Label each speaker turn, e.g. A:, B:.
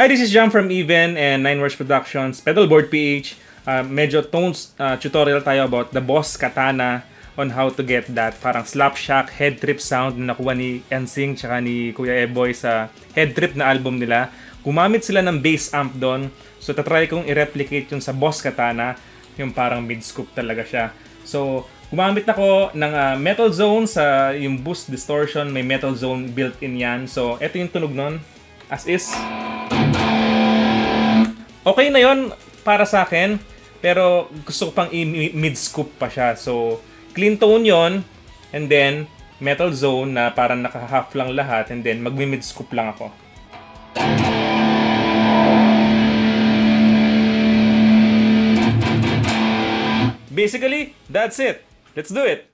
A: Hi, this is John from Even and Nine Words Productions, Pedalboard PH. Uh, medyo tones uh, tutorial tayo about the Boss Katana on how to get that parang slapshot head trip sound na nakuha ni NSYNC tsaka ni Kuya Eboy sa head trip na album nila. Gumamit sila ng bass amp doon. So, tatry kong i-replicate yun sa Boss Katana. Yung parang mid-scoop talaga siya. So, gumamit ako ng uh, metal zone sa yung boost distortion. May metal zone built-in yan. So, ito yung tunog nun. As is. Okay na yon para sa akin. Pero gusto ko pang i-mid-scoop pa siya. So, clean tone yon And then, metal zone na parang naka-half lang lahat. And then, mag-mid-scoop lang ako. Basically, that's it. Let's do it!